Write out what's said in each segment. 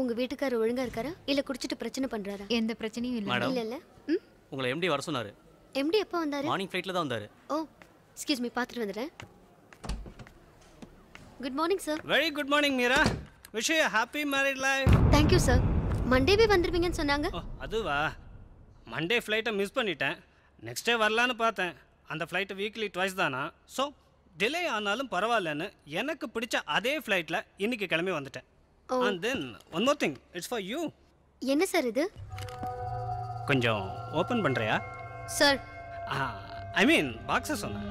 உங்க வீட்டுக்காரர் ஒழுங்கா இருக்காரா? இல்ல குடிச்சிட்டு பிரச்சனை பண்றாரா? எந்த பிரச்சனையும் இல்ல. இல்ல இல்ல. ம்? உங்களை எம்டி வர சொன்னாரு. எம்டி எப்போ வந்தாரு? மார்னிங் ஃப்ளைட்டில் தான் வந்தாரு. ஓ எக்ஸ்கியூஸ் மீ பார்த்துட்டு வந்துடுறேன். Good morning sir very good morning Meera wish you happy married life thank you sir மண்டேவே வந்துருவீங்கன்னு சொன்னாங்க. அதுவா? மண்டே ஃப்ளைட்டை மிஸ் பண்ணிட்டேன். நெக்ஸ்ட் டே வரலான்னு பார்த்தேன். அந்த ஃப்ளைட்டு வீக்லி ட்வைஸ் தானா? ஸோ டிலே ஆனாலும் பரவாயில்லன்னு எனக்கு பிடிச்ச அதே ஃப்ளைட்டில் இன்னைக்கு கிளம்பி வந்துட்டேன். And then one more thing it's for you என்ன சார் இது? கொஞ்சம் ஓப்பன் பண்ணுறியா சார் ஐ மீன் பாக்ஸை சொன்னேன்.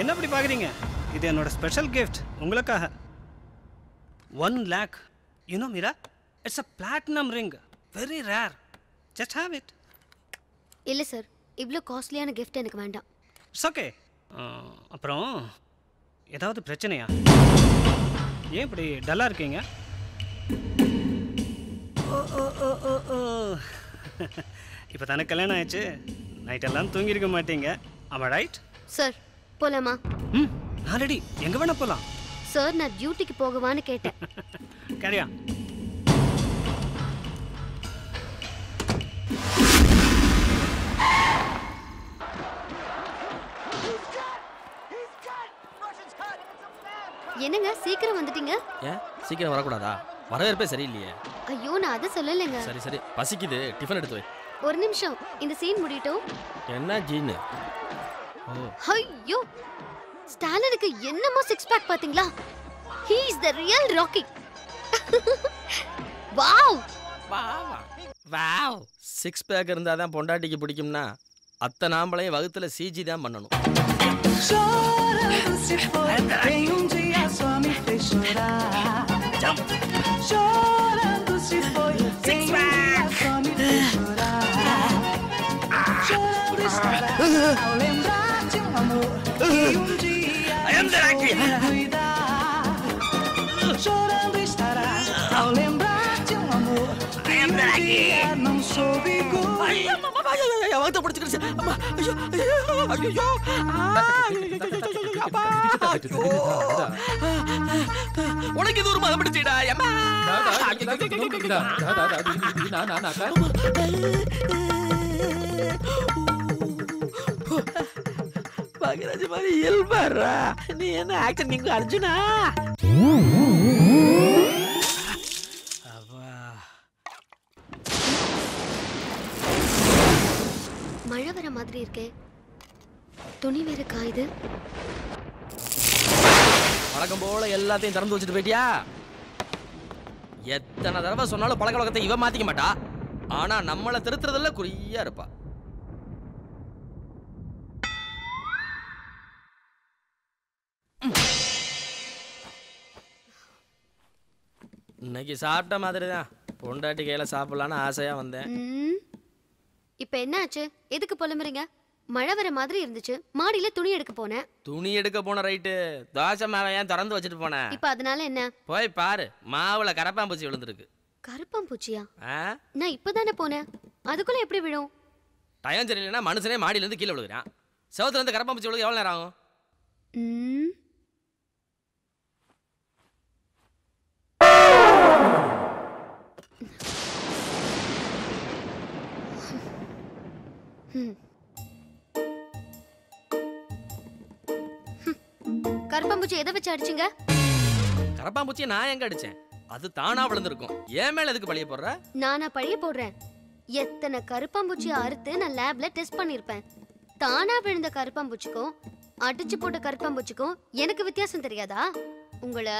என்ன அப்படி பார்க்குறீங்க இது என்னோட ஸ்பெஷல் கிஃப்ட் உங்களுக்காக. One lakh you know Meera it's a platinum ring very rare just have it இல்ல சார் இவ்வளோ காஸ்ட்லியான gift எனக்கு வேண்டாம். இட்ஸ் ஓகே அப்புறம் ஏதாவது பிரச்சனையா? ஏன் இப்படி டல்லாக இருக்கீங்க? இப்போ தானே கல்யாணம் ஆயிடுச்சு. நைட்டெல்லாம் தூங்கியிருக்க மாட்டீங்க. ஆமாம் ரைட் சார் போலாமா? ம் நான் ரெடி எங்கே வேணா போகலாம் சார் நான் டியூட்டிக்கு போகவான்னு கேட்டேன். கரியா என்னங்க சீக்கிரம் வந்துட்டீங்க? ஏன்? சீக்கிரம் வரக்கூடாதா? வரவேற்பே சரியில்லையே. ஐயோ நான் அதை சொல்லலைங்க. சரி சரி. பசிக்குது. டிஃபன் எடுத்து வை. ஒரு நிமிஷம். இந்த சீன் முடியட்டும். என்ன ஜீனு? ஐயோ! ஸ்டாலினுக்கு என்னமோ சிக்ஸ் பேக் பாத்தீங்களா he is the real Rocky wow wow. Six pack இருந்தால் தான் பொண்டாட்டிக்கு பிடிக்கும்னா அத்தை நாம்பளையும் வகுத்துல சிஜி தான் பண்ணணும். Um só me fez chorar. Chorando se foi, um dia só me fez chorar. Chorando estará ao lembrar de um amor que um dia de cuidar. Chorando estará ao lembrar de um amor que um dia não soube cuidar. உனக்கு இது ஒரு மதம் பிடிச்சிடா அம்மா. பாக்யராஜ் மாதிரி இயல்பாடுறா நீ என்ன action நீங்க அர்ஜுனா? மழை வர மாதிரி இருக்கே. துணி வேற காயுது. வழக்கம் போல எல்லாத்தையும் திறந்து வச்சுட்டு போயிட்டியா? எத்தனை தடவை சொன்னாலும் பழக்க வழக்கத்தை இவன் மாத்திக்க மாட்டா. ஆனா நம்மளை திருத்துறதுல குறியா இருப்பா. இன்னைக்கு சாப்பிட்ட மாதிரி தான் பொண்டாட்டி கையில சாப்பிடலான்னு ஆசையா வந்தேன். ம். இப்ப என்ன ஆச்சு எதுக்கு புலம்புறீங்க? மழை வர மாதிரி இருந்துச்சு. மாடியில துணி எடுக்க போனேன். துணி எடுக்க போன ரைட்டு. தோசை மாவை ஏன் திறந்து வச்சுட்டு போனேன் இப்ப அதனால என்ன? போய் பாரு மாவுல கரப்பாம்பூச்சி விழுந்திருக்கு. கருப்பாம்பூச்சியா ஆ? நான் இப்பதானே போனேன். அதுக்குள்ள எப்படி விழும்? டயம் சரியில்லைன்னா மனுஷனே மாடியில இருந்து கீழே விழுகிறான். செவத்துல இருந்து கரப்பாம்பூச்சி விழுக எவ்வளவு நேரம் ஆகும்? கருப்பாம்பூச்சி எதை வச்சு அடிச்சீங்க? கரப்பாம்பூச்சியை நான் எங்க அடிச்சேன்? அது தானா விழுந்திருக்கும். ஏன் மேல எதுக்கு பழிய போடுற? நானா பழிய போடுறேன். எத்தனை கருப்பாம்பூச்சியை அறுத்து நான் லேப்ல டெஸ்ட் பண்ணிருப்பேன். தானா விழுந்த கருப்பாம்பூச்சிக்கும் அடிச்சு போட்ட கருப்பாம்பூச்சிக்கும் எனக்கு வித்தியாசம் தெரியாதா? உங்களை?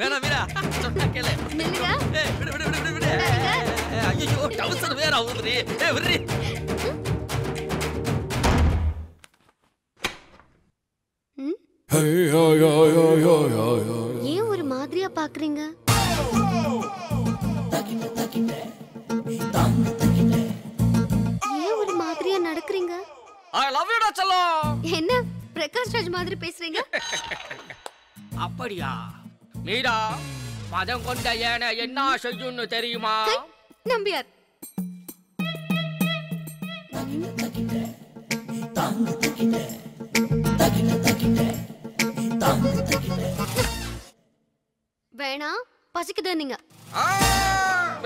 வேணாம் வீரா சொன்னா கேளு. நில்லுங்க. ஏய், விடு விடு விடு விடு விடு. ஐயோ டவுசர் வேற ஆகுதுடி. ஏய் விடுடி. ஏன் ஒரு மாதிரியா பாக்குறீங்க? ஏன் ஒரு மாதிரியா நடக்கிறீங்க? ஐ லவ் யூ டா செல்லம் என்ன பிரகாஷ் ராஜ் மாதிரி பேசுறீங்க? அப்படியா? மீரா மதம் கொண்ட ஏன என்ன செய்யும்னு தெரியுமா? நம்பியார். வேணாம் பசிக்குது நீங்க.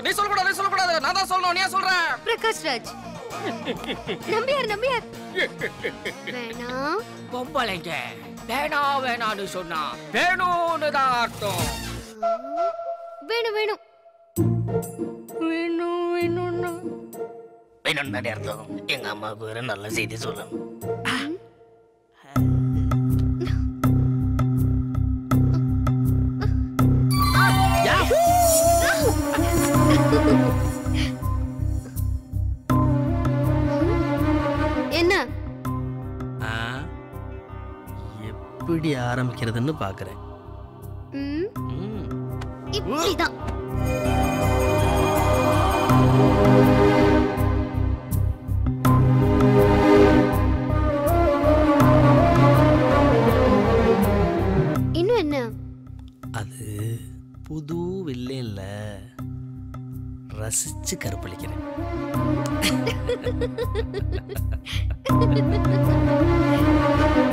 நீ சொல்லக்கூடாது நீ சொல்லக்கூடாது. நான் தான் சொல்லணும் நீ ஏன் சொல்ற. பிரகாஷ் ராஜ். நம்பியார் நம்பியார். வேணாம் பொம்பளைங்க வேணா வேணான்னு சொன்னா வேணும்னு தான் அர்த்தம். வேணும் வேணும் வேணும் வேணும்னு. வேணும்னு தானே அர்த்தம். எங்க அம்மாவுக்கு வேற நல்ல செய்தி சொல்லணும். எப்படி ஆரம்பிக்கிறதுன்னு ம். இப்படிதான். இன்னும் என்ன? அது புது வில்லேன்ல ரசிச்சு கருப்பளிக்கிறேன்.